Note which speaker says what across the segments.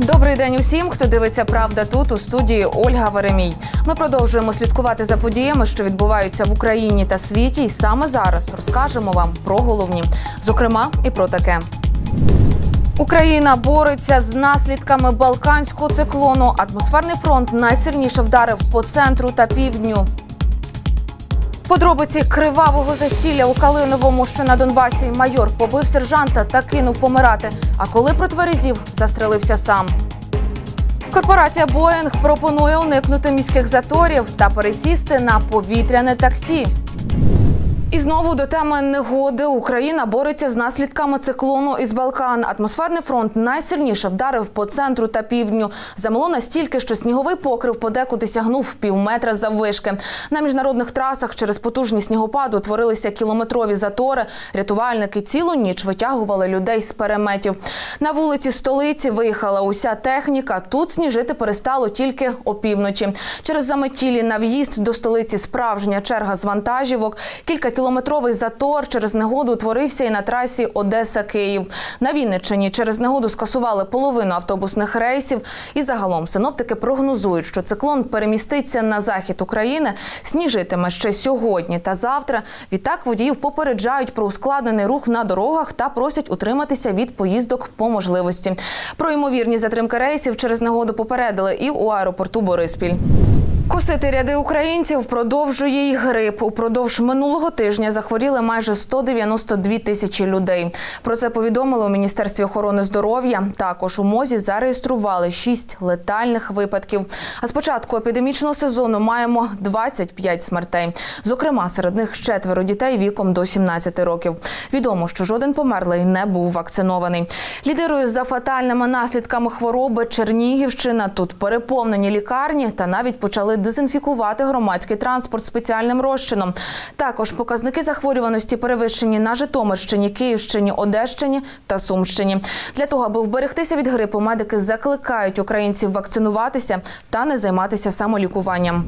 Speaker 1: Добрий день усім, хто дивиться правда тут у студії Ольга Веремій. Ми продовжуємо слідкувати за подіями, що відбуваються в Україні та світі. І саме зараз розкажемо вам про головні, зокрема, і про таке. Україна бореться з наслідками балканського циклону. Атмосферний фронт найсильніше вдарив по центру та півдню. Подробиці кривавого засілля у Калиновому, що на Донбасі, майор побив сержанта та кинув помирати. А коли протверезів, застрелився сам. Корпорація Боїнг пропонує уникнути міських заторів та пересісти на повітряне таксі. І знову до теми негоди Україна бореться з наслідками циклону із Балкан. Атмосферний фронт найсильніше вдарив по центру та півдню. Замело настільки, що сніговий покрив подекуди сягнув півметра заввишки. На міжнародних трасах через потужні снігопаду утворилися кілометрові затори. Рятувальники цілу ніч витягували людей з переметів. На вулиці столиці виїхала уся техніка. Тут сніжити перестало тільки опівночі. Через заметілі на в'їзд до столиці справжня черга з вантажівок. Кілька кілометровий затор через негоду утворився і на трасі Одеса-Київ. На Вінниччині через негоду скасували половину автобусних рейсів. І загалом синоптики прогнозують, що циклон переміститься на захід України, сніжитиме ще сьогодні та завтра. Відтак водіїв попереджають про ускладнений рух на дорогах та просять утриматися від поїздок по можливості. Про ймовірні затримки рейсів через негоду попередили і у аеропорту Бориспіль. Косити ряди українців продовжує й грип. Упродовж минулого тижня захворіли майже 192 тисячі людей. Про це повідомили у міністерстві охорони здоров'я. Також у мозі зареєстрували 6 летальних випадків. А з початку епідемічного сезону маємо 25 смертей. Зокрема, серед них четверо дітей віком до 17 років. Відомо, що жоден померлий не був вакцинований. Лідирує за фатальними наслідками хвороби Чернігівщина. Тут переповнені лікарні та навіть почали дезінфікувати громадський транспорт спеціальним розчином. Також показники захворюваності перевищені на Житомирщині, Київщині, Одещині та Сумщині. Для того, аби вберегтися від грипу, медики закликають українців вакцинуватися та не займатися самолікуванням.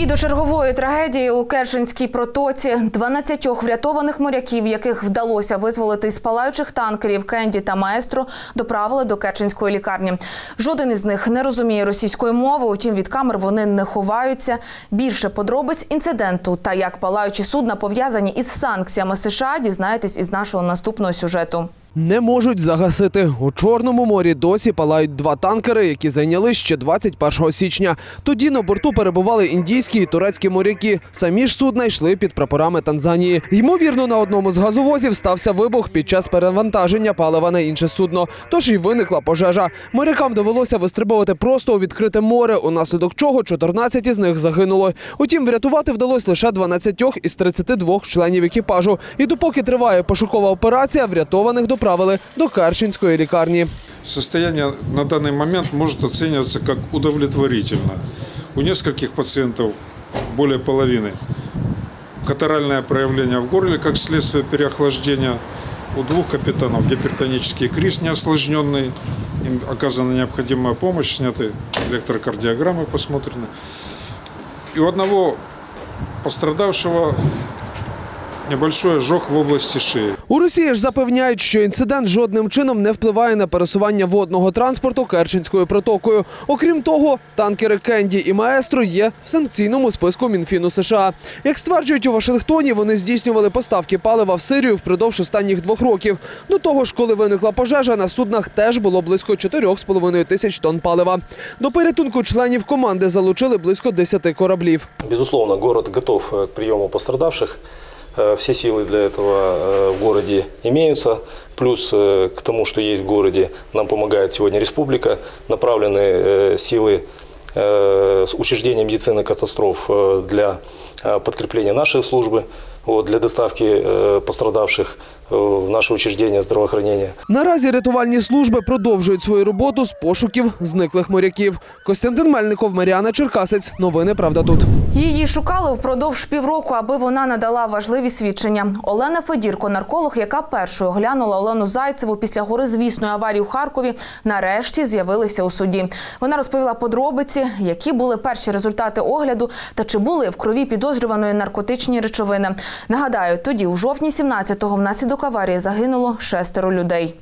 Speaker 1: І до чергової трагедії у Керченській протоці 12 врятованих моряків, яких вдалося визволити із палаючих танкерів Кенді та Маестро, доправили до Керченської лікарні. Жоден із них не розуміє російської мови, утім від камер вони не ховаються. Більше подробиць інциденту та як палаючі судна пов'язані із санкціями США, дізнаєтесь із нашого наступного сюжету.
Speaker 2: Не можуть загасити. У Чорному морі досі палають два танкери, які зайняли ще 21 січня. Тоді на борту перебували індійські і турецькі моряки. Самі ж судна йшли під прапорами Танзанії. Ймовірно, на одному з газовозів стався вибух під час перевантаження палива на інше судно. Тож і виникла пожежа. Морякам довелося вистрибувати просто у відкрите море, унаслідок чого 14 із них загинуло. Утім, врятувати вдалося лише 12 із 32 членів екіпажу. І допоки триває пошукова операція, врятованих доправили до Керченської лікарні.
Speaker 3: Состояние на данный момент может оцениваться как удовлетворительно. У нескольких пациентов, более половины, катаральное проявление в горле как следствие переохлаждения. У двух капитанов гипертонический криз неосложненный. Им оказана необходимая помощь, сняты электрокардиограммы, посмотрены. И у одного пострадавшего небольшой ожог в области шеи.
Speaker 2: У Росії ж запевняють, що інцидент жодним чином не впливає на пересування водного транспорту Керченською протокою. Окрім того, танкери Кенді і Маестро є в санкційному списку Мінфіну США. Як стверджують у Вашингтоні, вони здійснювали поставки палива в Сирію впродовж останніх двох років. До того ж, коли виникла пожежа, на суднах теж було близько 4,5 тисяч тонн палива. До порятунку членів команди залучили близько 10 кораблів.
Speaker 4: Безусловно, город готов э, к приему пострадавших. Э, Все силы для этого э, в городе имеются. Плюс э, к тому, что есть в городе, нам помогает сегодня республика. Направлены силы с учреждения медицины катастроф для подкрепления нашей службы, вот, для доставки пострадавших в наше учреждение здравоохранения.
Speaker 2: Наразі рятувальні служби продовжують свою роботу з пошуків зниклих моряків. Костянтин Мельников, Маріана Черкасець. Новини правда тут.
Speaker 1: Її шукали впродовж півроку, аби вона надала важливі свідчення. Олена Федірко, нарколог, яка першою оглянула Олену Зайцеву після горизвісної аварії у Харкові, нарешті з'явилася у суді. Вона розповіла подробиці, які були перші результати огляду та чи були в крові підозрюваної наркотичні речовини. Нагадаю, тоді, у жовтні 17-го, внаслідок аварії загинуло шестеро людей.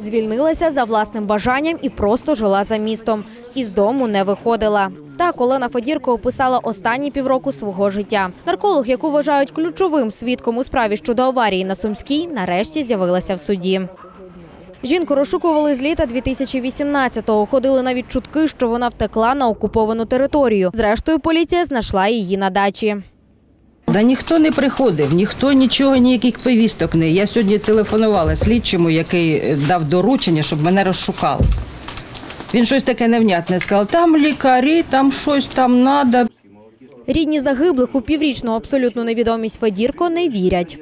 Speaker 5: Звільнилася за власним бажанням і просто жила за містом. Із дому не виходила. Так Олена Федірко описала останні півроку свого життя. Нарколог, яку вважають ключовим свідком у справі щодо аварії на Сумській, нарешті з'явилася в суді. Жінку розшукували з літа 2018-го. Ходили навіть чутки, що вона втекла на окуповану територію. Зрештою, поліція знайшла її на дачі.
Speaker 6: Да ніхто не приходив, ніхто нічого, ніяких повісток не. Я сьогодні телефонувала слідчому, який е, дав доручення, щоб мене розшукали. Він щось таке невнятне сказав, там лікарі, там щось там треба.
Speaker 5: Рідні загиблих у піврічну абсолютну невідомість Федірко не вірять.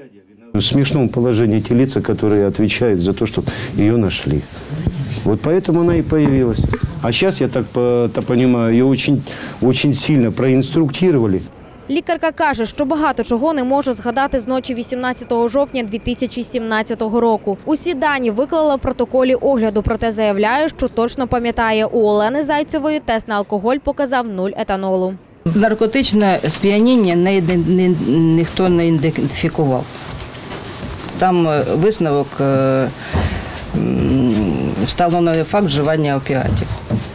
Speaker 7: В смешном положении те лица, которые отвечают за то, что ее нашли. Вот поэтому она и появилась. А сейчас, я так то понимаю, ее очень, очень сильно проинструктировали.
Speaker 5: Лікарка каже, що багато чого не може згадати з ночі 18 жовтня 2017 року. Усі дані виклала в протоколі огляду, проте заявляє, що точно пам'ятає, у Олени Зайцевої тест на алкоголь показав нуль етанолу.
Speaker 6: Наркотичне сп'яніння не, іде- не, ніхто не ідентифікував. Там е, висновок е, встановлений факт вживання опіатів.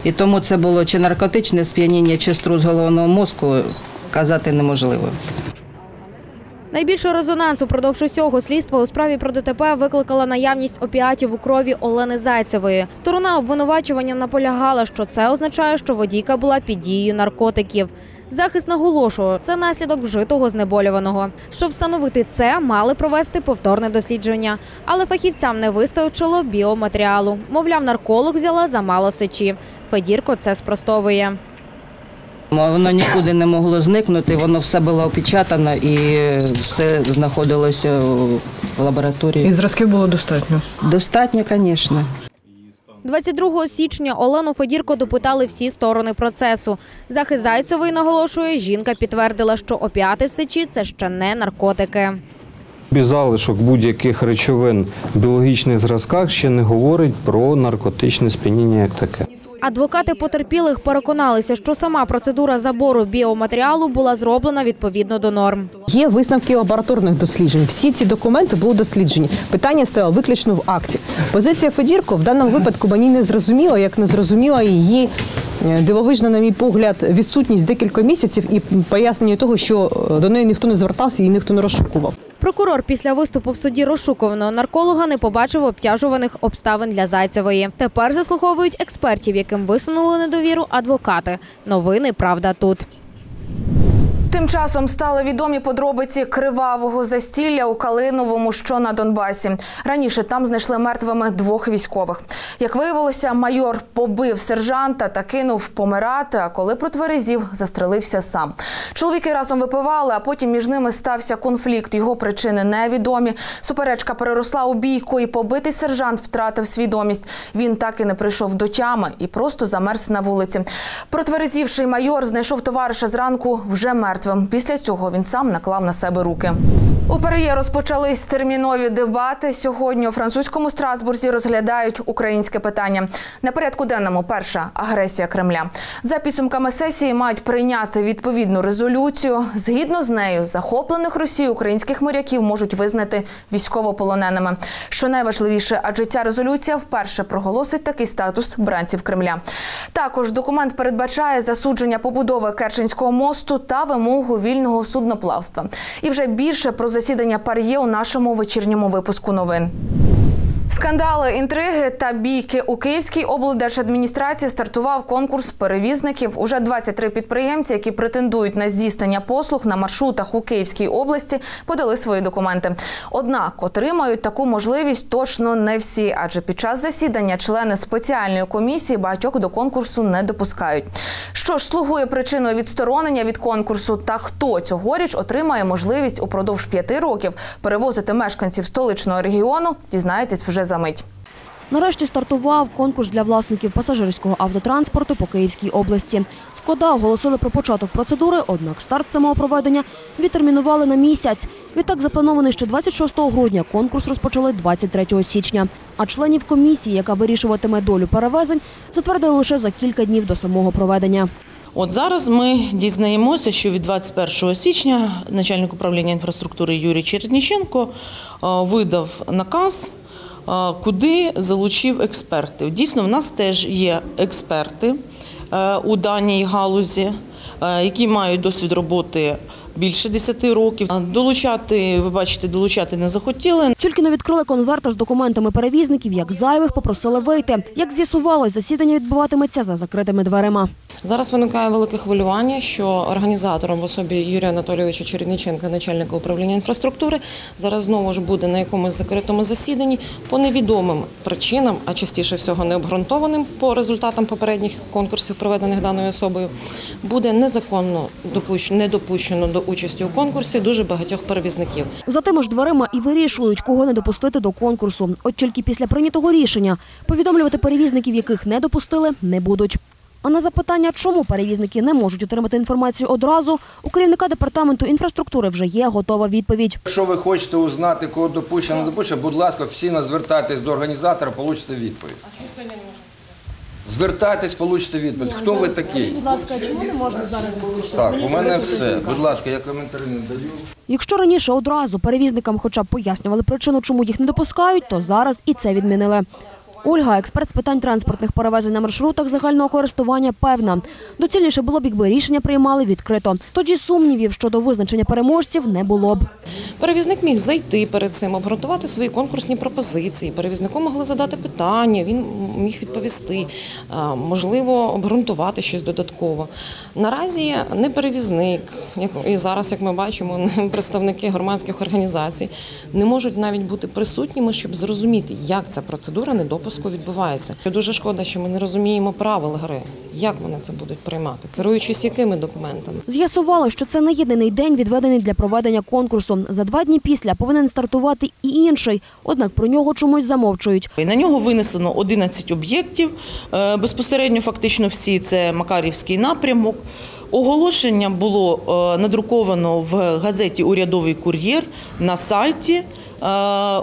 Speaker 6: І тому це було чи наркотичне сп'яніння, чи струс головного мозку казати неможливо.
Speaker 5: Найбільший резонанс упродовж усього слідства у справі про ДТП викликала наявність опіатів у крові Олени Зайцевої. Сторона обвинувачування наполягала, що це означає, що водійка була під дією наркотиків. Захист наголошував, це наслідок вжитого знеболюваного. Щоб встановити це, мали провести повторне дослідження, але фахівцям не вистачило біоматеріалу. Мовляв, нарколог взяла замало сечі. Федірко це спростовує.
Speaker 6: Воно нікуди не могло зникнути, воно все було опечатано і все знаходилося в лабораторії.
Speaker 8: І зразків було достатньо.
Speaker 6: Достатньо, звісно.
Speaker 5: 22 січня Олену Федірко допитали всі сторони процесу. Захист Зайцевої наголошує, жінка підтвердила, що опіати в сечі – це ще не наркотики.
Speaker 9: Без залишок будь-яких речовин в біологічних зразках ще не говорить про наркотичне сп'яніння як таке.
Speaker 5: Адвокати потерпілих переконалися, що сама процедура забору біоматеріалу була зроблена відповідно до норм.
Speaker 8: Є висновки лабораторних досліджень. Всі ці документи були досліджені. Питання стояло виключно в акті. Позиція Федірко в даному випадку мені не зрозуміла, як не зрозуміла її е, дивовижна, на мій погляд, відсутність декілька місяців і пояснення того, що е, до неї ніхто не звертався, її ніхто не розшукував.
Speaker 5: Прокурор після виступу в суді розшукуваного нарколога не побачив обтяжуваних обставин для Зайцевої. Тепер заслуховують експертів, яким висунули недовіру адвокати. Новини правда тут.
Speaker 1: Тим часом стали відомі подробиці кривавого застілля у Калиновому, що на Донбасі. Раніше там знайшли мертвими двох військових. Як виявилося, майор побив сержанта та кинув помирати. А коли протверезів, застрелився сам. Чоловіки разом випивали, а потім між ними стався конфлікт. Його причини невідомі. Суперечка переросла у бійку, і побитий сержант втратив свідомість. Він так і не прийшов до тями і просто замерз на вулиці. Протверезівший майор знайшов товариша зранку вже мертвим. Після цього він сам наклав на себе руки. У Переє розпочались термінові дебати. Сьогодні у французькому Страсбурзі розглядають українське питання. На порядку денному перша агресія Кремля. За підсумками сесії мають прийняти відповідну резолюцію. Згідно з нею, захоплених Росією українських моряків можуть визнати військовополоненими. Що найважливіше, адже ця резолюція вперше проголосить такий статус бранців Кремля. Також документ передбачає засудження побудови Керченського мосту та вимогу вільного судноплавства. І вже більше про засідання пар'є у нашому вечірньому випуску новин. Скандали, інтриги та бійки у Київській облдержадміністрації стартував конкурс перевізників. Уже 23 підприємці, які претендують на здійснення послуг на маршрутах у Київській області, подали свої документи. Однак отримають таку можливість точно не всі, адже під час засідання члени спеціальної комісії багатьох до конкурсу не допускають. Що ж слугує причиною відсторонення від конкурсу та хто цьогоріч отримає можливість упродовж п'яти років перевозити мешканців столичного регіону, дізнаєтесь вже за мить.
Speaker 10: Нарешті стартував конкурс для власників пасажирського автотранспорту по Київській області. Шкода оголосили про початок процедури, однак старт самого проведення відтермінували на місяць. Відтак запланований ще 26 грудня. Конкурс розпочали 23 січня. А членів комісії, яка вирішуватиме долю перевезень, затвердили лише за кілька днів до самого проведення.
Speaker 11: От зараз ми дізнаємося, що від 21 січня начальник управління інфраструктури Юрій Чередніченко е, видав наказ куди залучив експертів. Дійсно, в нас теж є експерти е, у даній галузі, е, які мають досвід роботи більше 10 років. Долучати, ви бачите, долучати не захотіли.
Speaker 10: Тільки не відкрили конвертер з документами перевізників, як зайвих попросили вийти. Як з'ясувалось, засідання відбуватиметься за закритими дверима.
Speaker 12: Зараз виникає велике хвилювання, що організатором в особі Юрія Анатолійовича Чередниченка, начальника управління інфраструктури, зараз знову ж буде на якомусь закритому засіданні по невідомим причинам, а частіше всього необґрунтованим по результатам попередніх конкурсів, проведених даною особою, буде незаконно допущено, не допущено до участі у конкурсі дуже багатьох перевізників.
Speaker 10: За тими ж дверима і вирішують, кого не допустити до конкурсу. От тільки після прийнятого рішення повідомлювати перевізників, яких не допустили, не будуть. А на запитання, чому перевізники не можуть отримати інформацію одразу, у керівника департаменту інфраструктури вже є готова відповідь.
Speaker 13: Якщо ви хочете узнати, кого допущено, не допущено, будь ласка, офіційно звертайтесь до організатора, получите відповідь. А чому сьогодні не можна? Звертайтесь, получите відповідь. Хто ви такий?
Speaker 10: Будь ласка, чому не можна зараз зустрічати?
Speaker 13: Так, у мене все. Будь ласка, я коментарі не даю.
Speaker 10: Якщо раніше одразу перевізникам хоча б пояснювали причину, чому їх не допускають, то зараз і це відмінили. Ольга, експерт з питань транспортних перевезень на маршрутах загального користування, певна. Доцільніше було б, якби рішення приймали відкрито. Тоді сумнівів щодо визначення переможців не було б.
Speaker 12: Перевізник міг зайти перед цим, обґрунтувати свої конкурсні пропозиції. Перевізнику могли задати питання, він міг відповісти, можливо, обґрунтувати щось додатково. Наразі не перевізник, і зараз, як ми бачимо, представники громадських організацій не можуть навіть бути присутніми, щоб зрозуміти, як ця процедура недопуску відбувається. Дуже шкода, що ми не розуміємо правил гри, як вони це будуть приймати, керуючись якими документами.
Speaker 10: З'ясувало, що це не єдиний день, відведений для проведення конкурсу. За два дні після повинен стартувати і інший, однак про нього чомусь замовчують.
Speaker 11: На нього винесено 11 об'єктів. Е, Безпосередньо фактично всі це Макарівський напрямок. Оголошення було е, надруковано в газеті Урядовий кур'єр на сайті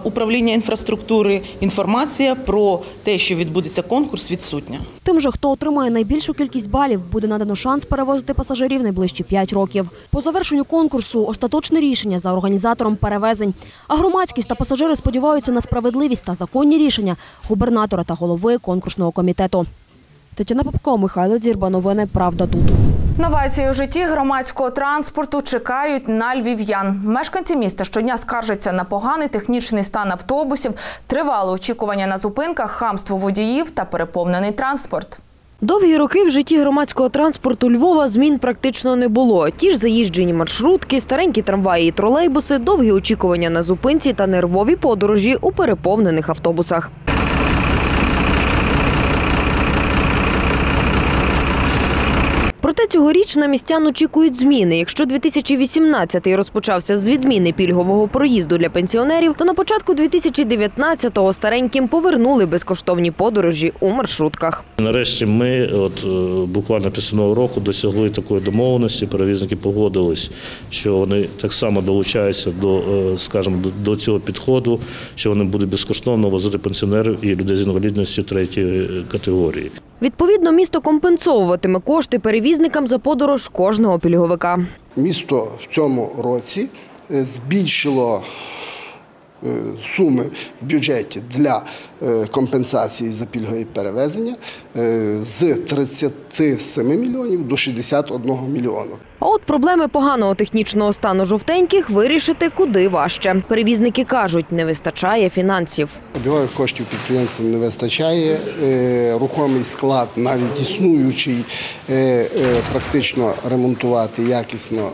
Speaker 11: управління інфраструктури. Інформація про те, що відбудеться конкурс, відсутня.
Speaker 10: Тим же, хто отримає найбільшу кількість балів, буде надано шанс перевозити пасажирів найближчі 5 років. По завершенню конкурсу остаточне рішення за організатором перевезень. А громадськість та пасажири сподіваються на справедливість та законні рішення губернатора та голови конкурсного комітету. Тетяна Попко, Михайло Дзірба. Новини Правда тут.
Speaker 1: Новації у житті громадського транспорту чекають на львів'ян. Мешканці міста щодня скаржаться на поганий технічний стан автобусів, тривале очікування на зупинках, хамство водіїв та переповнений транспорт.
Speaker 14: Довгі роки в житті громадського транспорту Львова змін практично не було. Ті ж заїжджені маршрутки, старенькі трамваї і тролейбуси, довгі очікування на зупинці та нервові подорожі у переповнених автобусах. Проте цьогоріч на містян очікують зміни. Якщо 2018-й розпочався з відміни пільгового проїзду для пенсіонерів, то на початку 2019-го стареньким повернули безкоштовні подорожі у маршрутках.
Speaker 15: Нарешті ми, от е, буквально після нового року, досягли такої домовленості. Перевізники погодились, що вони так само долучаються до, е, скажімо, до, цього підходу, що вони будуть безкоштовно возити пенсіонерів і людей з інвалідністю третьої категорії.
Speaker 14: Відповідно, місто компенсовуватиме кошти перевізникам за подорож кожного пільговика.
Speaker 16: Місто в цьому році е, збільшило е, суми в бюджеті для компенсації за пільгові перевезення е, з 37 мільйонів до 61 мільйону.
Speaker 14: А от проблеми поганого технічного стану жовтеньких вирішити куди важче. Перевізники кажуть, не вистачає фінансів.
Speaker 16: Обігових коштів підприємствам не вистачає. Е, Рухомий склад, навіть існуючий, е, е, практично ремонтувати якісно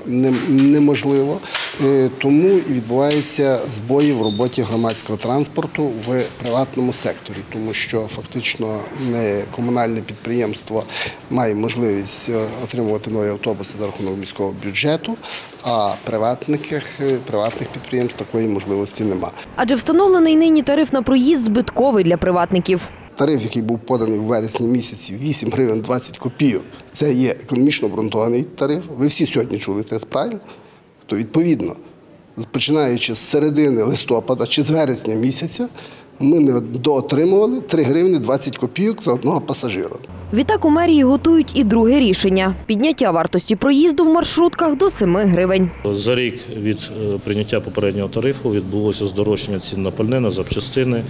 Speaker 16: неможливо. Е, Тому і відбуваються збої в роботі громадського транспорту в приватному секторі, тому що фактично не комунальне підприємство має можливість е, отримувати нові автобуси за рахунок міського бюджету, а приватних, е, приватних підприємств такої можливості немає.
Speaker 14: Адже встановлений нині тариф на проїзд збитковий для приватників.
Speaker 16: Тариф, який був поданий в вересні місяці, 8 гривень 20 копійок, це є економічно обґрунтований тариф. Ви всі сьогодні чули це правильно? То відповідно, починаючи з середини листопада чи з вересня місяця, ми не доотримували 3 гривні 20 копійок за одного пасажира.
Speaker 14: Відтак у мерії готують і друге рішення – підняття вартості проїзду в маршрутках до 7 гривень.
Speaker 15: За рік від е, прийняття попереднього тарифу відбулося здорожчання цін на пальне, на запчастини,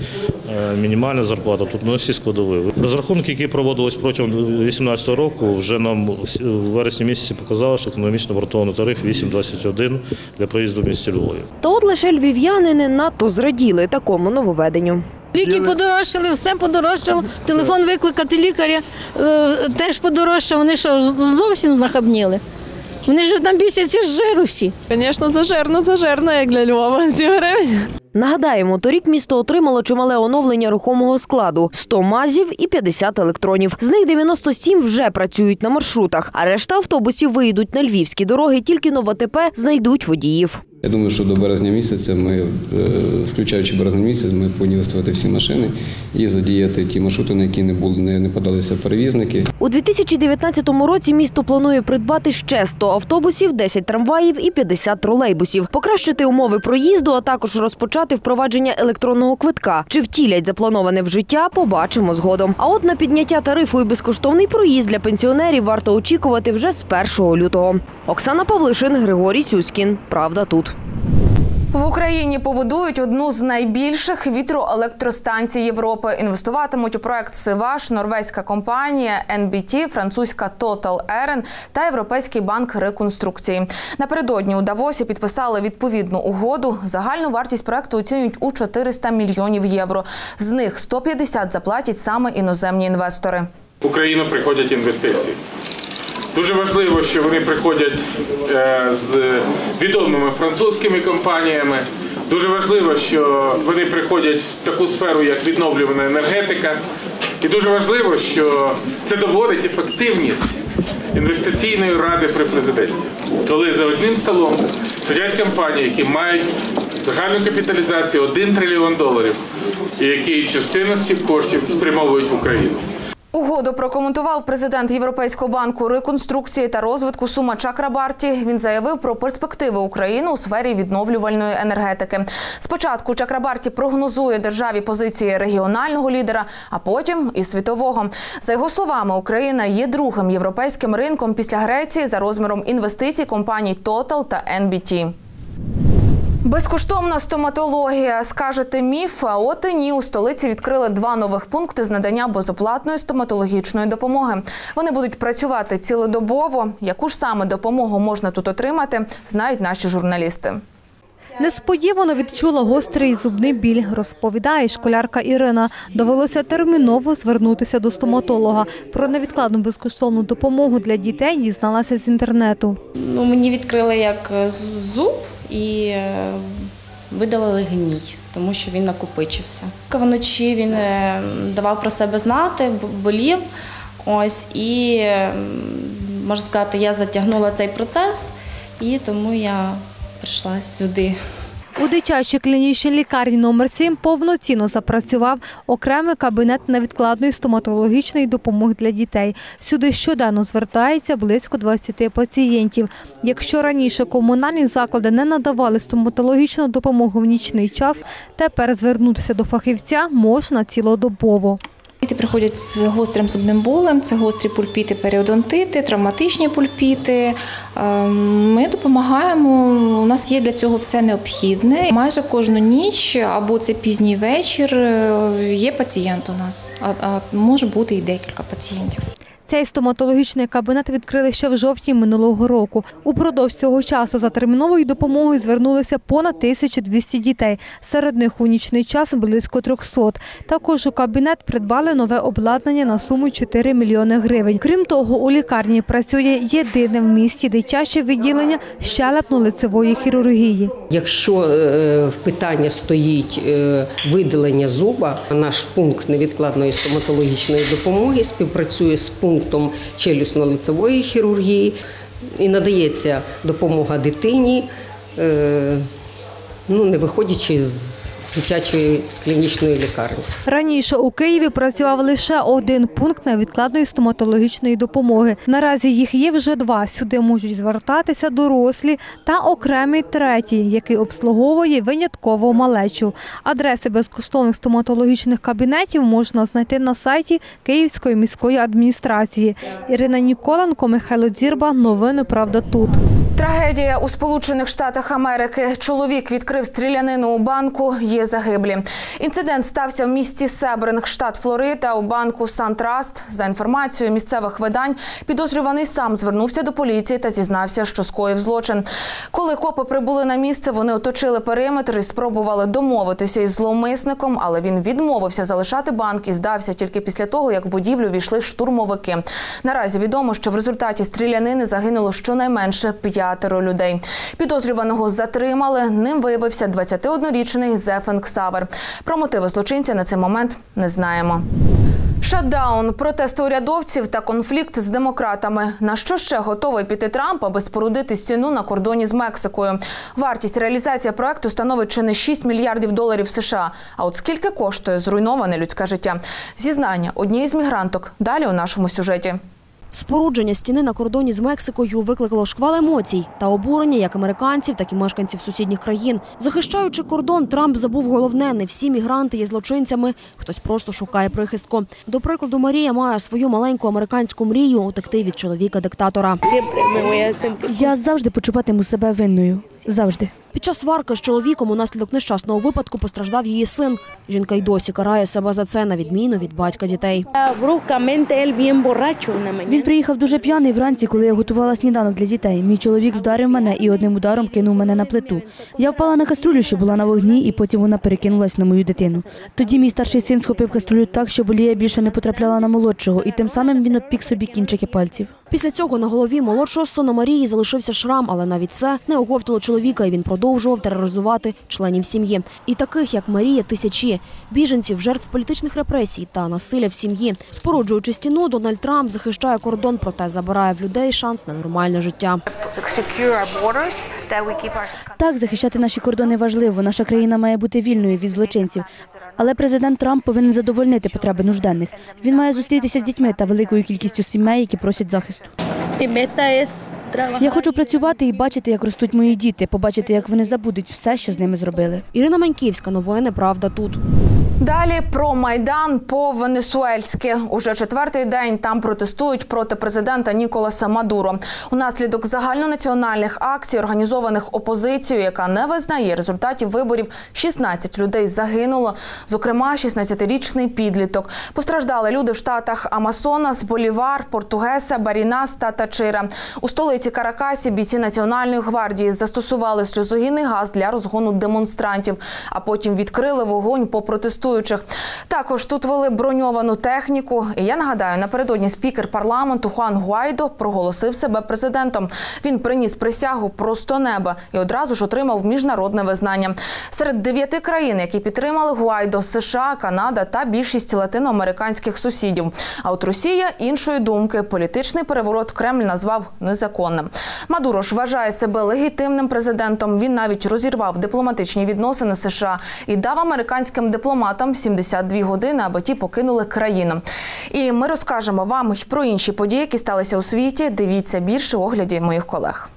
Speaker 15: е, мінімальна зарплата, тобто на всі складові. Розрахунки, які проводились протягом 2018 року, вже нам в вересні місяці показали, що економічно вартований тариф 8,21 для проїзду в місті Львові.
Speaker 14: Та от лише львів'яни не надто зраділи такому нововведенню.
Speaker 17: Ліки подорожчали, все подорожчало. Телефон викликати лікаря е, теж подорожчав. Вони що, зовсім знахабніли? Вони ж там бісяться з жиру всі.
Speaker 18: Звісно, зажирно, зажирно, як для Львова. 7 гривень.
Speaker 14: Нагадаємо, торік місто отримало чимале оновлення рухомого складу – 100 мазів і 50 електронів. З них 97 вже працюють на маршрутах, а решта автобусів виїдуть на львівські дороги, тільки НовАТП знайдуть водіїв.
Speaker 19: Я думаю, що до березня місяця ми, е, включаючи березень місяць, ми повинні виставити всі машини і задіяти ті маршрути, на які не були не подалися перевізники.
Speaker 14: У 2019 році місто планує придбати ще 100 автобусів, 10 трамваїв і 50 тролейбусів, покращити умови проїзду, а також розпочати впровадження електронного квитка. Чи втілять заплановане в життя, побачимо згодом. А от на підняття тарифу і безкоштовний проїзд для пенсіонерів варто очікувати вже з 1 лютого. Оксана Павлишин, Григорій Сюськін. Правда тут.
Speaker 1: В Україні побудують одну з найбільших вітроелектростанцій Європи. Інвестуватимуть у проект Сиваш, норвезька компанія NBT, французька Total Eren та Європейський банк реконструкції. Напередодні у Давосі підписали відповідну угоду. Загальну вартість проекту оцінюють у 400 мільйонів євро. З них 150 заплатять саме іноземні інвестори.
Speaker 20: В Україну приходять інвестиції. Дуже важливо, що вони приходять е, з відомими французькими компаніями. Дуже важливо, що вони приходять в таку сферу, як відновлювана енергетика. І дуже важливо, що це доводить ефективність інвестиційної ради при президенті. Коли за одним столом сидять компанії, які мають загальну капіталізацію 1 трильйон доларів, і які частину з цих коштів спрямовують в Україну.
Speaker 1: Угоду прокоментував президент Європейського банку реконструкції та розвитку Сума Чакрабарті. Він заявив про перспективи України у сфері відновлювальної енергетики. Спочатку Чакрабарті прогнозує державі позиції регіонального лідера, а потім і світового. За його словами, Україна є другим європейським ринком після Греції за розміром інвестицій компаній Total та NBT. Безкоштовна стоматологія. Скажете міф, а от і ні. У столиці відкрили два нових пункти з надання безоплатної стоматологічної допомоги. Вони будуть працювати цілодобово. Яку ж саме допомогу можна тут отримати, знають наші журналісти.
Speaker 21: Несподівано відчула гострий зубний біль, розповідає школярка Ірина. Довелося терміново звернутися до стоматолога. Про невідкладну безкоштовну допомогу для дітей дізналася з інтернету.
Speaker 22: Ну, мені відкрили як е, зуб і е, видалили гній, тому що він накопичився. Вночі він е, давав про себе знати, болів. Ось і е, можна сказати, я затягнула цей процес, і тому я прийшла сюди.
Speaker 21: У дитячій клінічній лікарні номер 7 повноцінно запрацював окремий кабінет невідкладної стоматологічної допомоги для дітей. Сюди щоденно звертається близько 20 пацієнтів. Якщо раніше комунальні заклади не надавали стоматологічну допомогу в нічний час, тепер звернутися до фахівця можна цілодобово.
Speaker 23: Діти приходять з гострим зубним болем, це гострі пульпіти, періодонтити, травматичні пульпіти. Ем, Ми допомагаємо. У нас є для цього все необхідне. Майже кожну ніч або це пізній вечір. е, Є пацієнт у нас, а, а може бути і декілька пацієнтів.
Speaker 21: Цей стоматологічний кабінет відкрили ще в жовтні минулого року. Упродовж цього часу за терміновою допомогою звернулися понад 1200 дітей. Серед них у нічний час близько 300. Також у кабінет придбали нове обладнання на суму 4 мільйони гривень. Крім того, у лікарні працює єдине в місті дитяче відділення щелепно-лицевої хірургії.
Speaker 24: Якщо е, в питання стоїть е, видалення зуба, наш пункт невідкладної стоматологічної допомоги співпрацює з пунктом челюсно-лицевої хірургії і надається допомога дитині, е, ну, не виходячи з дитячої клінічної лікарні.
Speaker 21: Раніше у Києві працював лише один пункт невідкладної стоматологічної допомоги. Наразі їх є вже два. Сюди можуть звертатися дорослі та окремий третій, який обслуговує винятково малечу. Адреси безкоштовних стоматологічних кабінетів можна знайти на сайті Київської міської адміністрації. Ірина Ніколенко, Михайло Дзірба. Новини Правда тут.
Speaker 1: Трагедія у Сполучених Штатах Америки. Чоловік відкрив стрілянину у банку. Є загиблі. Інцидент стався в місті Себринг, штат Флорида, у банку Сантраст. За інформацією місцевих видань, підозрюваний сам звернувся до поліції та зізнався, що скоїв злочин. Коли копи прибули на місце, вони оточили периметр і спробували домовитися із зловмисником, але він відмовився залишати банк і здався тільки після того, як в будівлю війшли штурмовики. Наразі відомо, що в результаті стрілянини загинуло щонайменше п'ятеро людей. Підозрюваного затримали. Ним виявився 21-річний Зефен Ксавер. Про мотиви злочинця на цей момент не знаємо. Шатдаун, протести урядовців та конфлікт з демократами. На що ще готовий піти Трамп, аби спорудити стіну на кордоні з Мексикою? Вартість реалізації проекту становить чи не 6 мільярдів доларів США. А от скільки коштує зруйноване людське життя? Зізнання однієї з мігранток. Далі у нашому сюжеті.
Speaker 10: Спорудження стіни на кордоні з Мексикою викликало шквал емоцій та обурення як американців, так і мешканців сусідніх країн. Захищаючи кордон, Трамп забув головне: не всі мігранти є злочинцями. Хтось просто шукає прихистку. До прикладу, Марія має свою маленьку американську мрію утекти від чоловіка-диктатора.
Speaker 25: Я завжди почуватиму себе винною. Завжди.
Speaker 10: Під час сварки з чоловіком унаслідок нещасного випадку постраждав її син. Жінка й досі карає себе за це, на відміну від батька дітей.
Speaker 25: Він приїхав дуже п'яний вранці, коли я готувала сніданок для дітей. Мій чоловік вдарив мене і одним ударом кинув мене на плиту. Я впала на каструлю, що була на вогні, і потім вона перекинулась на мою дитину. Тоді мій старший син схопив каструлю так, щоб олія більше не потрапляла на молодшого, і тим самим він обпік собі кінчики пальців.
Speaker 10: Після цього на голові молодшого сина Марії залишився шрам, але навіть це не оговтало чоловіка, і він продовжував тероризувати членів сім'ї. І таких, як Марія, тисячі біженців, жертв політичних репресій та насилля в сім'ї. Споруджуючи стіну, Дональд Трамп захищає кордон, проте забирає в людей шанс на нормальне життя.
Speaker 25: Так, захищати наші кордони важливо. Наша країна має бути вільною від злочинців. Але президент Трамп повинен задовольнити потреби нужденних. Він має зустрітися з дітьми та великою кількістю сімей, які просять захисту. Я хочу працювати і бачити, як ростуть мої діти, побачити, як вони забудуть все, що з ними зробили.
Speaker 10: Ірина Маньківська, новини Правда тут.
Speaker 1: Далі про майдан по венесуельськи. Уже четвертий день там протестують проти президента Ніколаса Мадуро. Унаслідок загальнонаціональних акцій, організованих опозицією, яка не визнає результатів виборів, 16 людей загинуло. Зокрема, 16-річний підліток. Постраждали люди в штатах Амасонас, Болівар, Португеса, Барінас та Тачира. У столиці Каракасі бійці Національної гвардії застосували сльозогінний газ для розгону демонстрантів, а потім відкрили вогонь по протестуючих. Також тут вели броньовану техніку. І я нагадаю, напередодні спікер парламенту Хуан Гуайдо проголосив себе президентом. Він приніс присягу просто неба і одразу ж отримав міжнародне визнання. Серед дев'яти країн, які підтримали Гуайдо, США, Канада та більшість латиноамериканських сусідів. А от Росія іншої думки політичний переворот Кремль назвав незаконним. Мадуро ж вважає себе легітимним президентом. Він навіть розірвав дипломатичні відносини США і дав американським дипломатам 72 години, аби ті покинули країну. І ми розкажемо вам про інші події, які сталися у світі. Дивіться більше у огляді моїх колег.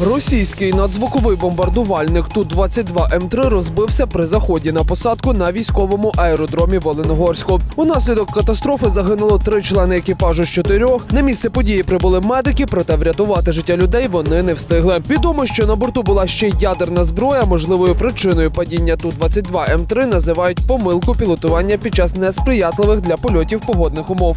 Speaker 2: Російський надзвуковий бомбардувальник Ту-22 М3 розбився при заході на посадку на військовому аеродромі в Оленогорську. Унаслідок катастрофи загинуло три члени екіпажу з чотирьох. На місце події прибули медики, проте врятувати життя людей вони не встигли. Відомо, що на борту була ще ядерна зброя. Можливою причиною падіння Ту-22 М3 називають помилку пілотування під час несприятливих для польотів погодних умов.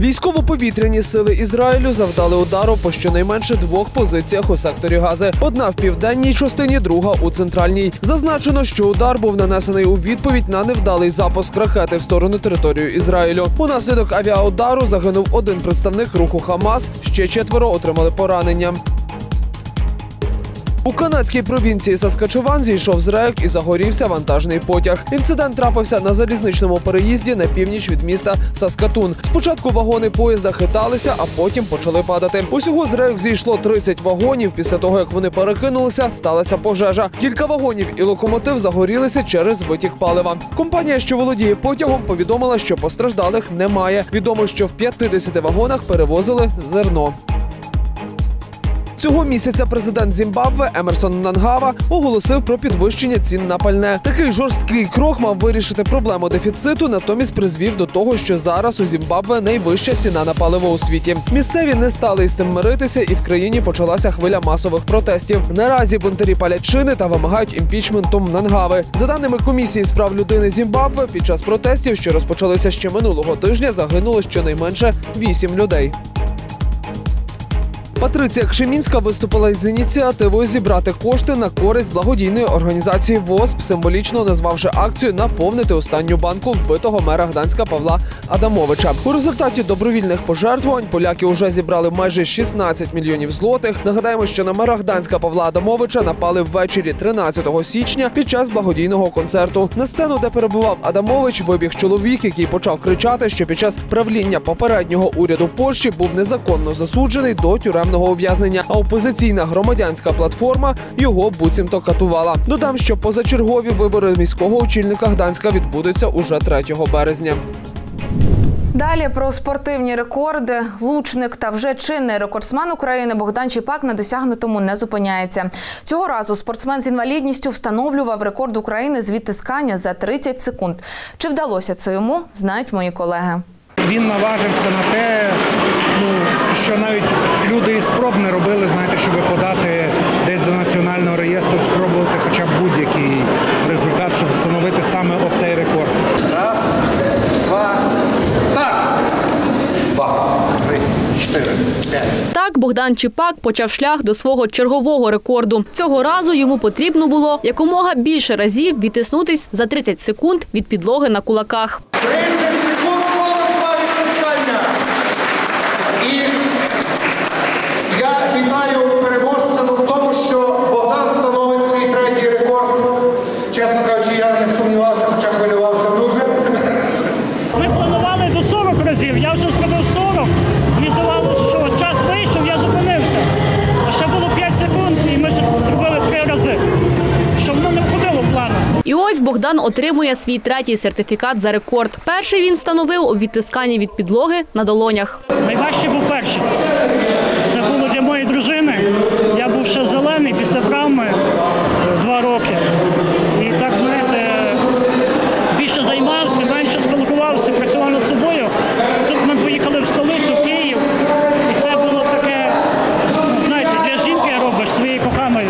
Speaker 2: Військово-повітряні сили Ізраїлю завдали удару по щонайменше двох позиціях у секторі Гази. Одна в південній частині, друга у центральній. Зазначено, що удар був нанесений у відповідь на невдалий запуск ракети в сторону території Ізраїлю. Унаслідок авіаудару загинув один представник руху Хамас. Ще четверо отримали поранення. У канадській провінції Саскачеван зійшов з рейок і загорівся вантажний потяг. Інцидент трапився на залізничному переїзді на північ від міста Саскатун. Спочатку вагони поїзда хиталися, а потім почали падати. Усього з рейок зійшло 30 вагонів. Після того як вони перекинулися, сталася пожежа. Кілька вагонів і локомотив загорілися через витік палива. Компанія, що володіє потягом, повідомила, що постраждалих немає. Відомо, що в 50 вагонах перевозили зерно. Цього місяця президент Зімбабве Емерсон Нангава оголосив про підвищення цін на пальне. Такий жорсткий крок мав вирішити проблему дефіциту, натомість призвів до того, що зараз у Зімбабве найвища ціна на паливо у світі. Місцеві не стали із тим миритися, і в країні почалася хвиля масових протестів. Наразі бунтарі палять шини та вимагають імпічменту Нангави. За даними комісії з прав людини Зімбабве, під час протестів, що розпочалися ще минулого тижня, загинуло щонайменше вісім людей. Патриція Кшемінська виступила із ініціативою зібрати кошти на користь благодійної організації ВОСП, символічно назвавши акцію наповнити останню банку вбитого мера Гданська Павла Адамовича. У результаті добровільних пожертвувань поляки вже зібрали майже 16 мільйонів злотих. Нагадаємо, що на мера Гданська Павла Адамовича напали ввечері 13 січня під час благодійного концерту. На сцену, де перебував Адамович, вибіг чоловік, який почав кричати, що під час правління попереднього уряду Польщі був незаконно засуджений до тюремного ув'язнення. А опозиційна громадянська платформа його буцімто катувала. Додам, що позачергові вибори міського очільника Гданська відбудуться уже 3 березня.
Speaker 1: Далі про спортивні рекорди. Лучник та вже чинний рекордсмен України Богдан Чіпак на досягнутому не зупиняється. Цього разу спортсмен з інвалідністю встановлював рекорд України з відтискання за 30 секунд. Чи вдалося це йому? Знають мої колеги.
Speaker 26: Він наважився на те, що навіть люди і спроб не робили, знаєте, щоб подати десь до національного реєстру, спробувати хоча б будь-який результат, щоб встановити саме оцей рекорд. Раз, два, так! Два, три, чотири, п'ять.
Speaker 27: Так Богдан Чіпак почав шлях до свого чергового рекорду. Цього разу йому потрібно було якомога більше разів відтиснутись за 30 секунд від підлоги на кулаках.
Speaker 26: 30
Speaker 27: отримує свій третій сертифікат за рекорд. Перший він встановив у відтисканні від підлоги на долонях.
Speaker 20: Найважче був перший. Це було для моєї дружини. Я був ще зелений після травми е, два роки. І так, знаєте, більше займався, менше спілкувався, працював над собою. Тут ми поїхали в столицю, в Київ. І це було таке, ну, знаєте, для жінки робиш своєї коханої.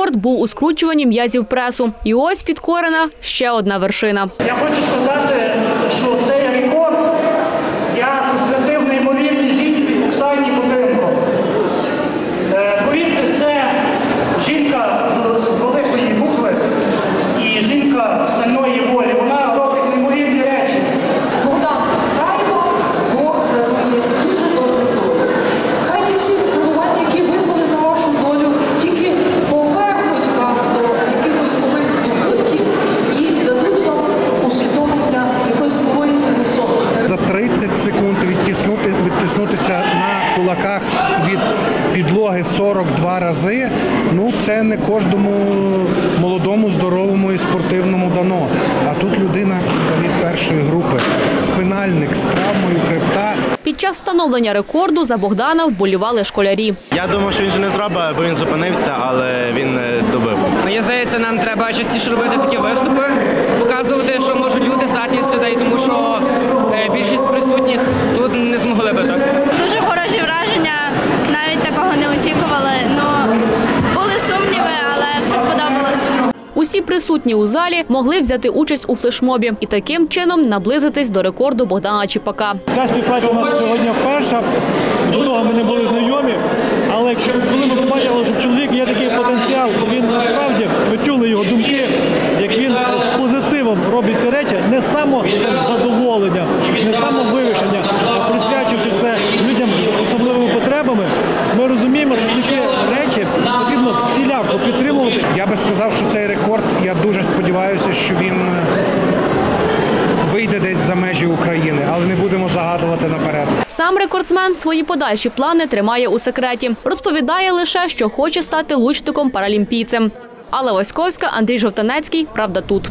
Speaker 27: Рекорд був у скручуванні м'язів пресу. І ось підкорена ще одна вершина.
Speaker 20: Я хочу сказати, що цей рекорд я посвятив неймовірній жінці Оксані Кутенко. Е, Повірте, це жінка з- з великої букви і жінка стальної волі. Вона робить неймовірні речі.
Speaker 23: Богдан, хай вам Бог дарує дуже добру долю. Хай ті всі випробування, які випали на вашу долю, тільки повернуть вас до якихось нових здобутків і дадуть вам усвідомлення якоїсь нової філософії.
Speaker 26: За 30 секунд відтиснути, відтиснутися на кулаках від підлоги 42 рази. Ну це не кожному молодому, здоровому і спортивному дано. А тут людина від першої групи, спинальник з травмою хребта.
Speaker 27: Встановлення рекорду за Богдана вболівали школярі.
Speaker 28: Я думав, що він же не зробив, бо він зупинився, але він е, добив.
Speaker 29: Мені здається, нам треба частіше робити такі виступи, показувати, що можуть
Speaker 27: Присутні у залі могли взяти участь у флешмобі і таким чином наблизитись до рекорду Богдана Чіпака.
Speaker 20: Ця співпраця у нас сьогодні вперше. До того ми не були знайомі. Але коли ми побачили, що в чоловіка є такий потенціал, він насправді ми чули його думки, як він з позитивом робить ці речі, не само задоволення, не само вивишення, а присвячуючи це людям з особливими потребами, ми розуміємо, що речі потрібно всіляко
Speaker 30: підтримувати. Я би сказав, що цей рекорд. Я
Speaker 26: дуже сподіваюся, що він е, вийде десь за межі України, але не будемо загадувати наперед.
Speaker 27: Сам рекордсмен свої подальші плани тримає у секреті. Розповідає лише, що хоче стати лучником паралімпійцем. Алла Васьковська, Андрій Жовтанецький. Правда, тут.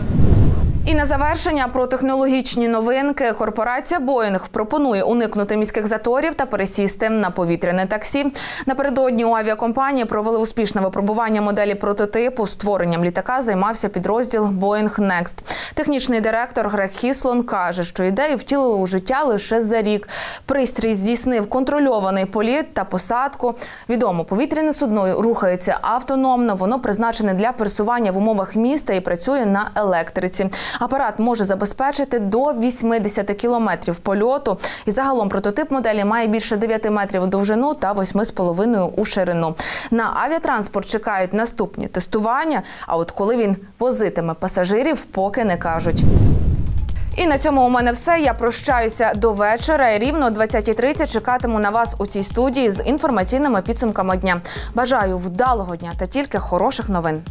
Speaker 1: І на завершення про технологічні новинки. Корпорація Боїнг пропонує уникнути міських заторів та пересісти на повітряне таксі. Напередодні у авіакомпанії провели успішне випробування моделі прототипу. Створенням літака займався підрозділ Boeing Next. Технічний директор Грег Хіслон каже, що ідею втілили у життя лише за рік. Пристрій здійснив контрольований політ та посадку. Відомо, повітряне судно рухається автономно. Воно призначене для пересування в умовах міста і працює на електриці. Апарат може забезпечити до 80 кілометрів польоту. І загалом прототип моделі має більше 9 метрів довжину та 8,5 у ширину. На авіатранспорт чекають наступні тестування. А от коли він возитиме пасажирів, поки не кажуть. І на цьому у мене все. Я прощаюся до вечора. Рівно о 20.30 чекатиму на вас у цій студії з інформаційними підсумками дня. Бажаю вдалого дня та тільки хороших новин.